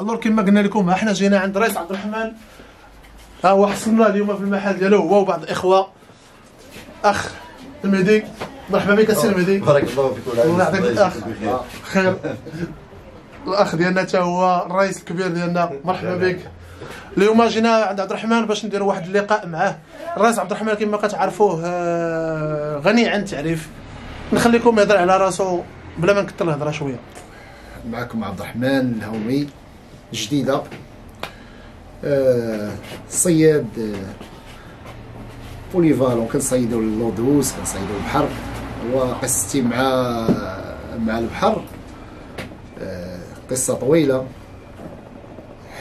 الور كما قلنا لكم إحنا جينا عند رئيس عبد الرحمن. ها هو حصلنا اليوم في المحل ديالو هو وبعض الاخوة. أخ المهدي مرحبا بك السي المهدي. بارك الله فيك الله يعطيك الأخ. خير. الأخ ديالنا حتى هو الرئيس الكبير ديالنا. مرحبا بك. اليوم جينا عند عبد الرحمن باش نديروا واحد اللقاء معاه. الرئيس عبد الرحمن كما كتعرفوه آه، غني عن التعريف. نخليكم يهضر على راسو بلا ما نكثر الهضرة شوية. معكم عبد الرحمن الهومي. جديدة. آه، صياد آه، بوليفالون كنصيدو اللودوس كنصيدو البحر وقصتي مع مع البحر. آه، قصة طويلة.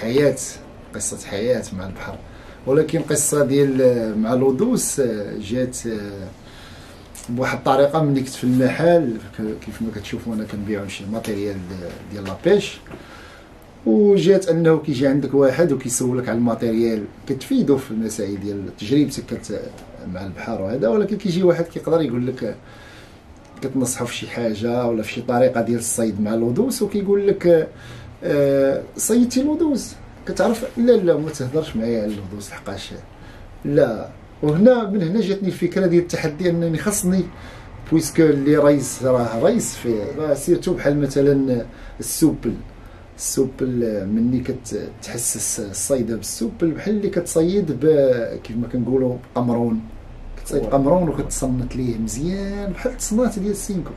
حياة قصة حياة مع البحر. ولكن قصة ديال آه، مع اللودوس آه، جات بواحد الطريقة ملي كنت في المحل. كيف ما كتشوفوا أنا كنبيعو شي matériel ديال la pêche وجات انه كيجي عندك واحد وكيسولك على ال matériel. كتفيدو في المسائل ديال تجربتك مع البحر وهذا ولكن كيجي واحد كيقدر يقول لك كتنصحو في شي حاجة ولا في شي طريقة ديال الصيد مع اللودوس وكيقول لك آه، صيدتي اللودوس كتعرف لا لا ما تهضرش معايا على اللودوس لحقاش لا. وهنا من هنا جاتني الفكرة ديال التحدي أنني خاصني puisque اللي رئيس راه رئيس في surtout بحال مثلا ال souple. ال souple مني كتحسس الصيده بال souple بحال اللي كتصيد ب كيف ما كنقولوا قمرون كتصيد قمرون وكتصنت ليه مزيان بحال التصنات ديال السينكو.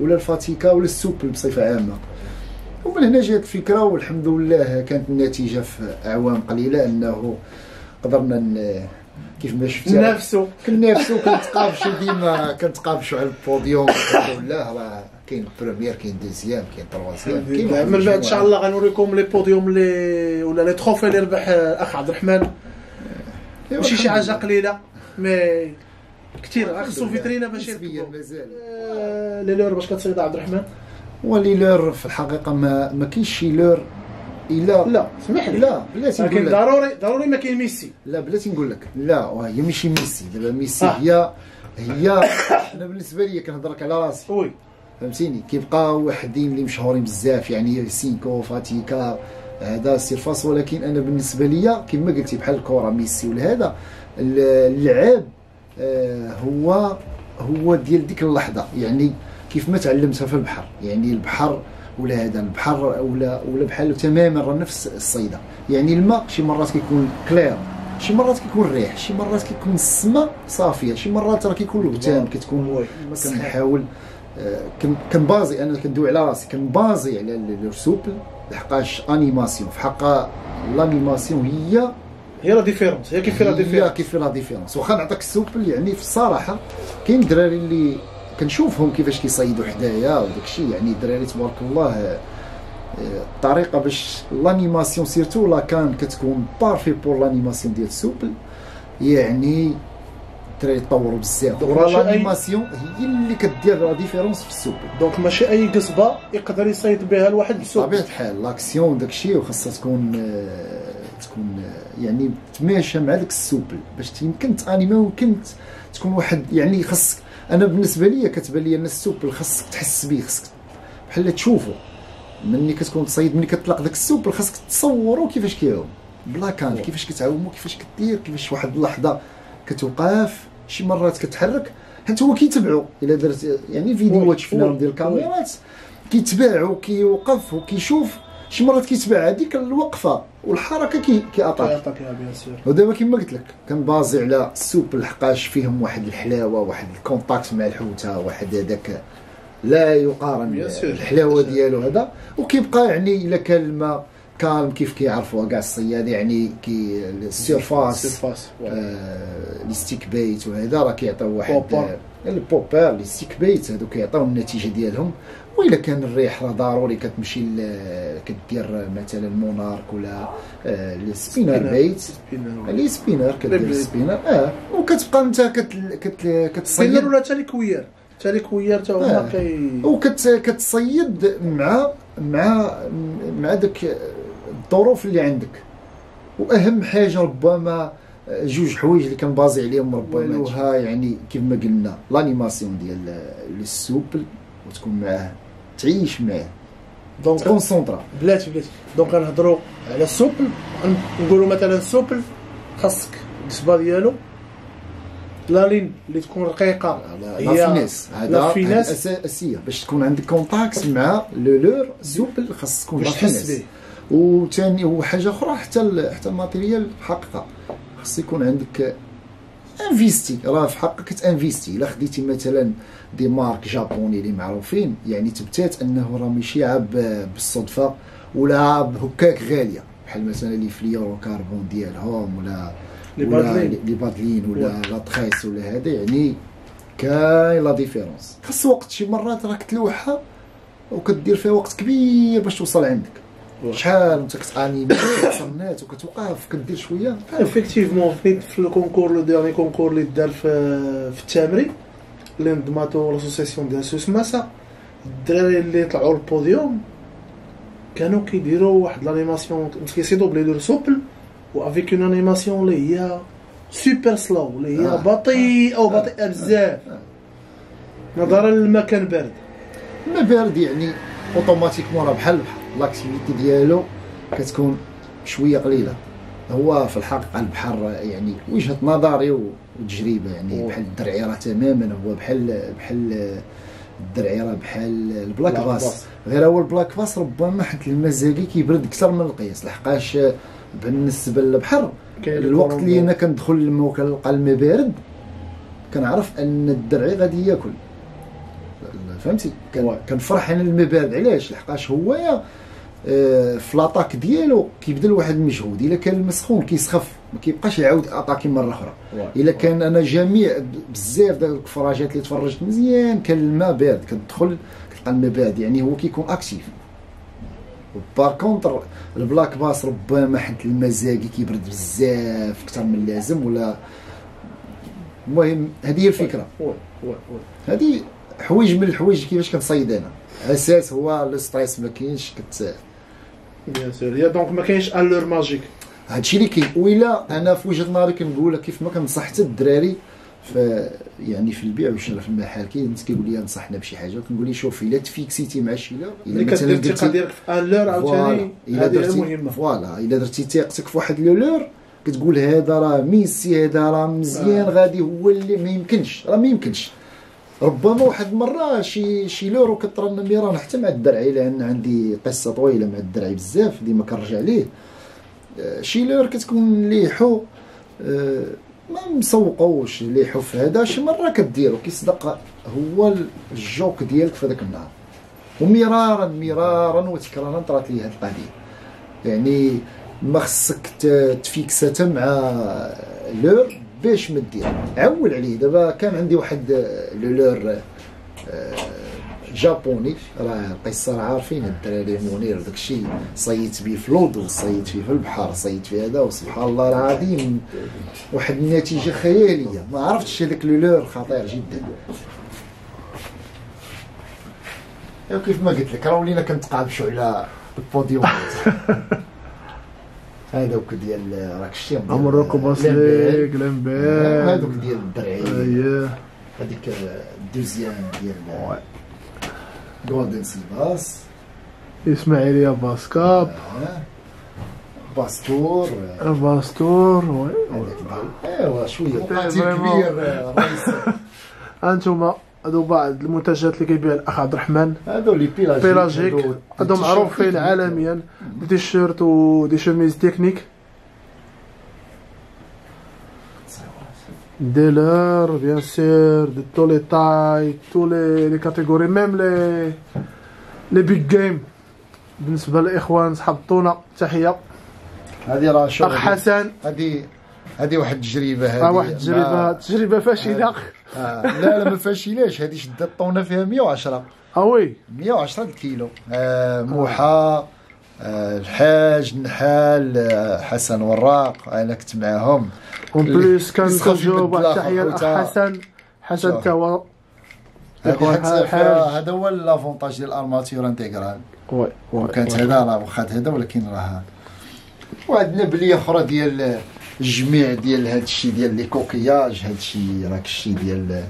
ولا الفاتيكا ولا ال souple بصفة عامة. ومن هنا جات الفكرة والحمد لله كانت النتيجة في أعوام قليلة أنه قدرنا كيف ما شفتي نفسه. كنافسو كنتقابشو ديما كنتقابشو على البوديوم الحمد لله راه كاين premier كاين deuxième كاين troisième كاين من بعد إن شاء. الله غنوريكم les podiums لي ولا les trophées اللي ربح الاخ عبد الرحمن. إيوا ماشي شي حاجة. قليلة mais كثير خصو. فيترينا باش يركبوا. مازال. آه، لي لور باش كتصيد عبد الرحمن؟ ولي لور في الحقيقة ما ما كاينش شي لور الا لا سمح لي. لا بلاتي نقول لك. ضروري ضروري ما كاين ميسي. لا بلاتي نقول لك. لا وهي ماشي ميسي. دابا ميسي آه. هي هي أنا بالنسبة لي كنهضر لك على راسي. oui. فهمتيني؟ كيبقاو وحدين اللي مشهورين بزاف يعني سينكو فاتيكا هذا surface ولكن أنا بالنسبة ليا كما قلتي بحال الكره ميسي ولا هذا اللعاب آه، هو هو ديال ديك اللحظة. يعني كيف ما تعلمتها في البحر. يعني البحر ولا هذا البحر ولا ولا بحال تماما راه نفس الصيدة. يعني الماء شي مرات كيكون كلير شي مرات كيكون الريح شي مرات كيكون السماء صافية شي مرات راه كيكون الغتام كتكون كنحاول. كن- كنبازي أنا كندوي على راسي. كنبازي على ال- الرسوبل لحقاش أنيماسيون. في حق لانيماسيون هي هي لا ديفيرونس هي كيف لا هي ديفيرونس؟ كيف لا ديفيرونس. واخا نعطيك السوبل يعني في الصراحة كاين الدراري اللي كنشوفهم كيفاش كيصيدوا حدايا وداك الشيء يعني الدراري تبارك الله آه، الطريقة باش l'animation surtout لا كان كتكون parfait pour l'animation ديال ال souple يعني الدراري تطوروا بزاف. donc ورا ماشي أي- l'animation هي اللي كدير la différence في ال souple donc ماشي أي قصبة يقدر يصيد بها الواحد بسوق بطبيعه الحال l'action داك الشيء وخاصها تكون آه، تكون آه، يعني تماشى مع داك ال souple باش يمكن ت animer ويمكن تكون واحد يعني خاصك أنا بالنسبة لي كتبان لي أن ال souple خاصك تحس به خاصك بحال تشوفه ملي كتكون تصيد ملي كتطلق داك ال souple خاصك تصورو كيفاش كيعوم بلا كان كيفاش كتعومو كيفاش كدير كيفاش واحد اللحظة كتوقف شي مرات كتحرك حتى هو كيتبعو. إلا درت يعني فيديوهات شفناهم. ديال الكاميرات كيتباع وكيوقف وكيشوف. شي مرات كيتبع هذيك الوقفة والحركة كي كيعطاك كيعطيك يا bien sûr ودابا كما قلت لك كنبازي على ال souple لحقاش فيهم واحد الحلاوة واحد ال contact مع الحوتة واحد هذاك لا يقارن. الحلاوة ديالو هذا. وكيبقى يعني إلا كان الماء calme كيف كيعرفوها كاع الصياد يعني كي ال surface surface آه، les stickbaits وهذا راه كيعطيو واحد. آه، ال popper les stickbaits هادو كيعطيو النتيجة ديالهم. وإلا كان الريح راه ضروري كتمشي كدير مثلا مونارك ولا آه، ال spinner spinner. bait. les spinners كدير les- spinners. آه وكتبقى انت كت كت كتصيد. ولا تا les cuillers تا les cuillers تا هما. كي وكت كتصيد مع مع مع داك الظروف اللي عندك. وأهم حاجة ربما جوج حوايج اللي كنبازي عليهم ربما يعني كيف ما قلنا l'animation ديال السوبل وتكون معاه تعيش معاه. donc concentre بلاتي بلاتي. donc غنهضروا على ال souple. نقولوا مثلا ال souple خاصك الكسبه ديالو la ligne اللي تكون رقيقة. la finesse هذا أساسية. باش تكون عندك contact مع le leurre souple خاص تكون باش تحس به. وثاني وحاجه أخرى حتى حتى ال matériel حقيقة. خاص يكون عندك investi. راه في حقك ت investi إلا خديتي مثلا des marques japonais اللي معروفين يعني تبتات أنه راه ماشي عاب بالصدفة ولا بهكاك غالية. بحال مثلا les fluorocarbones ديالهم ولا les ولا bas de ligne. les bas de ligne ولا la tresse ولا هذا يعني كاين la différence. خاص وقت شي مرات راك تلوحها وكدير فيها وقت كبير باش توصل عندك. شحال انت كت animer تصنات وكتوقف كدير شوية؟ effectivement في في ال concours le dernier concours اللي دار في في التامري اللي نظماتو l'association ديال سوس ماسا الدراري اللي طلعوا للبوديوم كانوا كيديروا واحد l'animation كيصيدوا ب les leurres souples و avec une animation اللي هي super slow اللي هي. بطيئه وبطيئه بزاف نظرا للمكان بارد ما بارد يعني automatiquement راه بحال البحر l'activité ديالو كتكون شوية قليلة هو في الحقيقة البحر يعني وجهة نظري وتجربة يعني. بحال الدرعي راه تماما هو بحال بحال الدرعي راه بحال ال black black bass. غير هو ال black bass ربما حيت المزاجي كيبرد أكثر من القياس لحقاش بالنسبة للبحر الوقت اللي. أنا كندخل للما وكنلقى الماء بارد كنعرف أن الدرعي غادي ياكل فهمتي. كنفرح أنا الماء بارد علاش؟ لحقاش هو يا آه، في l'attaque ديالو كيبذل واحد المجهود. إلا كان الماء سخون كيسخف ما كيبقاش يعاود attaquer مرة أخرى. إلا كان أنا جميع بزاف ديال الكفراجات اللي تفرجت مزيان كان الماء بارد كتدخل كتلقى الماء بارد يعني هو كيكون actif par contre ال black bass ربما حيت المزاجي كيبرد بزاف أكثر من اللازم ولا؟ المهم هذه هي الفكرة. هذه حوايج من الحوايج كيفاش كنصايد أنا أساس هو لو ستريس ما كاينش كت بيان سور هي دونك ما كاينش الور ماجيك هادشي اللي كاين. وإلا أنا في وجهة نظري كنقول كيف ما كنصح حتى الدراري في يعني في البيع والشراء في المحل كاين الناس كيقول لي نصحنا بشي حاجة كنقول لي شوف إلا تفيكسيتي مع شي لا اللي كدير الثقة ديالك في الور عاوتاني إلا درتي فوالا إلا درتي ثقتك في واحد لولور كتقول هذا راه ميسي هذا راه مزيان آه. غادي هو اللي ما يمكنش راه ما يمكنش. ربما واحد المره شي شي لورو كطرنا ميران. حتى مع الدرعي لأن عندي قصة طويلة مع الدرعي بزاف ديما كنرجع ليه. آه، شي لور كتكون ليحو. آه، ما مسوقوش ليحو في هذا. شي مرة كديرو كيصدق هو الجوك ديالك في هذاك النهار. ومرارا مرارا وتكرارا طرات لي هذه القضية. يعني ما خصك ت- تفيكساتا مع leurre. باش ما دير عول عليه دابا كان عندي واحد le leurre آه، japonais. راه القصة راه عارفين الدراري منير داكشي صيدت بيه في l'eau douce صيدت فيه في البحر صيدت فيه هذا وسبحان الله العظيم واحد النتيجة خيالية. ما عرفتش هذاك le leurre خطير جدا. كيف ما قلت لك راه ولينا كنتقابشوا على البوديوم. هذوك ديال راك شتي عمركم باسليك لمبال هذوك ديال الدرعي اييه هذيك الدوزيام ديال جولدن سيباس إسماعيلية باسكاب. آه. باستور باستور وي. أيوا شوية. بارتي كبير رئيس. أنتم هادو بعض المنتجات اللي كيبيع الأخ عبد الرحمن. هذو les Pelagic Pelagic. هادو معروفين عالميا. des t-shirts و des chemises techniques. des leurres bien sûr de toutes les tailles toutes les les catégories même les les big game. بالنسبة للإخوان صحاب الطونه تحية. هذه راه شغل. أخ حسن. هذه هذه واحد التجربة هذه راه واحد التجربة. تجربة فاشلة. آه. لا لا ما فاشلاش هذه شدت الطونه فيها 110 آه وي 110 الكيلو آه موحى آه الحاج نحال آه حسن وراق أنا كنت معاهم اون بليس يبدل واحد التحيه خوتا. حسن حسن. تا هو هذا هو لافونتاج ديال الارماتور انتيغرال وي وي وكانت. هذا راه واخا هذا ولكن راه وعندنا بليه أخرى ديال الجميع ديال هذا الشيء ديال لي كوكياج هذا الشيء راك الشيء ديال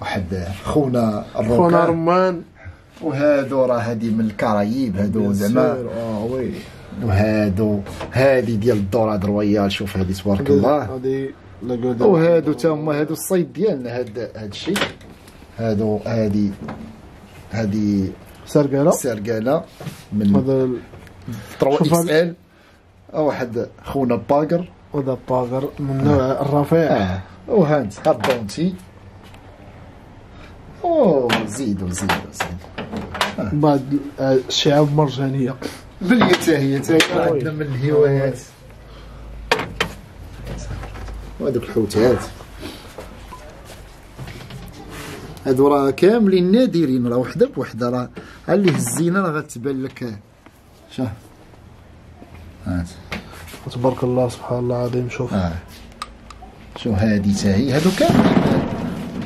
واحد خونا خونا الروكان رمان. وهادو راه هادي من الكرايب هادو زعما. آه وي وهادو هادي ديال الدوراد رويال شوف هادي تبارك الله. لاكودا وهادو تا هما هادو الصيد ديالنا هاد هاد الشيء هادو هادي هادي سرقاله سرقاله من هذا 3 شوف إكس إل. واحد خونا باقر هذا باغر من نوع الرفيع. آه. وهانت هاد دونتي. أوه زيدو زيدو زيدو بعد آه، الشعاب بلي حتى هي حتى هي عندنا من الهوايات. وهذوك الحوتات هادو راه كاملين نادرين. راه وحدة بوحدة. راه اللي هزينا راه غتبان لك. شوف هات. تبارك الله سبحان الله العظيم شوف. آه. شو هادي تا هي. هادو كاملين.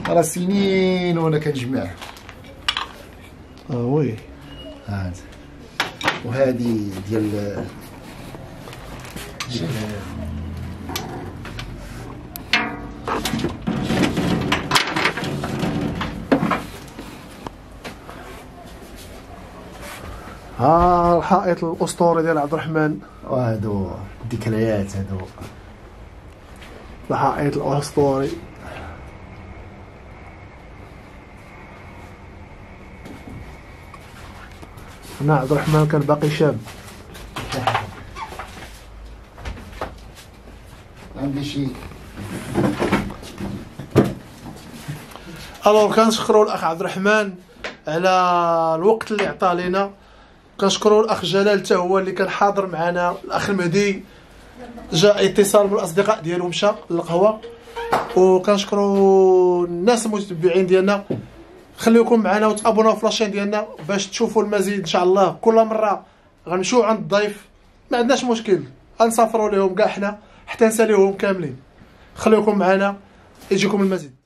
راه سنين وأنا كنجمع. آه وي. هات وهادي ديال ها الحائط الأسطوري ديال عبد الرحمن. وهادو ذكريات هادو. الحائط الأسطوري. هنا عبد الرحمن كان باقي شاب. عندي شي. alors كنشكروا الأخ عبد الرحمن على الوقت اللي عطاه لينا. كنشكروا الأخ جلال حتى هو اللي كان حاضر معنا. الأخ المهدي جاء اتصال من الاصدقاء ديالو مشى للقهوة. وكنشكروا الناس المتتبعين ديالنا. خليكم معنا وتابوناو في la chaîne ديالنا باش تشوفوا المزيد إن شاء الله. كل مرة غنمشيو عند الضيف. ما عندناش مشكل. غنسافروا لهم كاع حنا حتى نساليوهم كاملين. خليكم معنا. يجيكم المزيد.